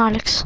Alex.